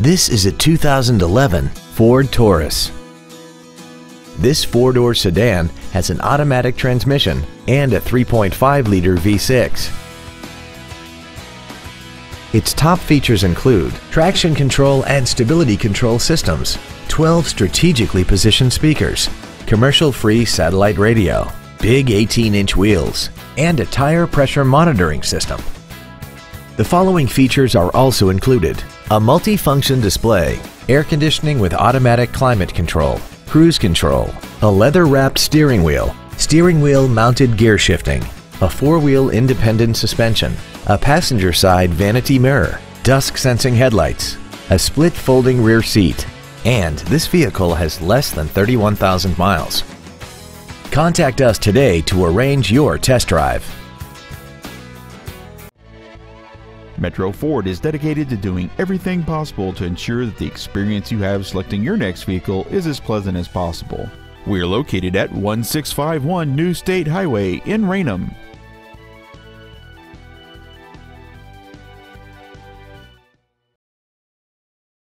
This is a 2011 Ford Taurus. This four-door sedan has an automatic transmission and a 3.5-liter V6. Its top features include traction control and stability control systems, 12 strategically positioned speakers, commercial-free satellite radio, big 18-inch wheels, and a tire pressure monitoring system. The following features are also included. A multi-function display, air conditioning with automatic climate control, cruise control, a leather-wrapped steering wheel, steering wheel mounted gear shifting, a four-wheel independent suspension, a passenger side vanity mirror, dusk sensing headlights, a split folding rear seat, and this vehicle has less than 31,000 miles. Contact us today to arrange your test drive. Metro Ford is dedicated to doing everything possible to ensure that the experience you have selecting your next vehicle is as pleasant as possible. We are located at 1651 New State Highway in Raynham.